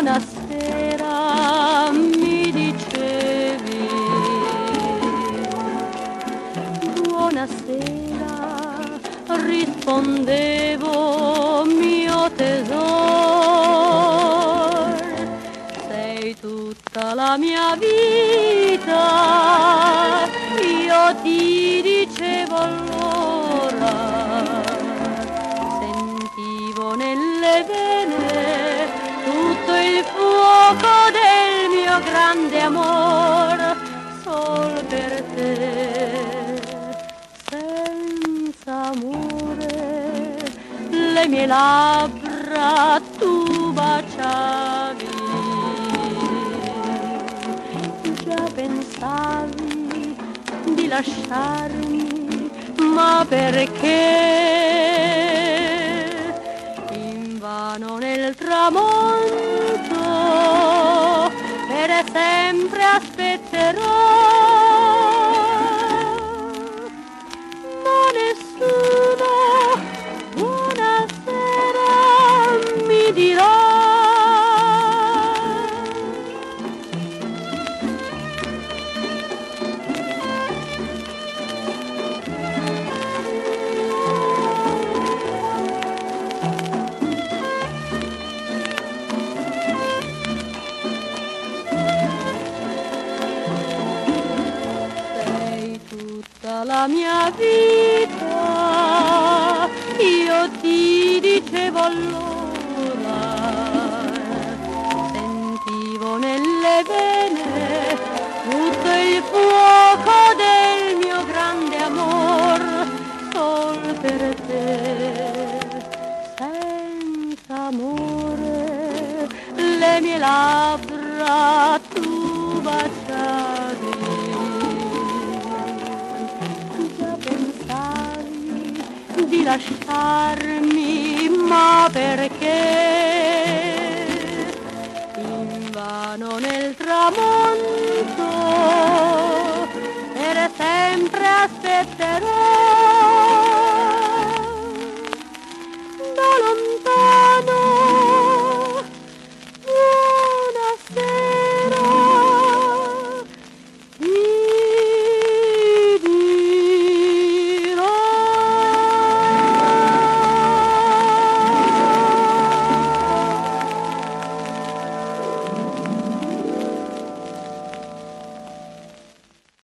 buonasera, mi dicevi. Buonasera, rispondevo mio tesoro. Sei tutta la mia vita, io ti dicevo allora. Sentivo nelle vene fuoco del mio grande amor, sol per te. Senza amore le mie labbra tu baciavi. Già pensavi di lasciarmi, ma perché? Sempre la mia vita, io ti dicevo allora, sentivo nelle vene tutto il fuoco del mio grande amor, sol per te, senza amore, le mie labbra tu di lasciarmi, ma perché? Invano nel tramonto, per sempre aspetterò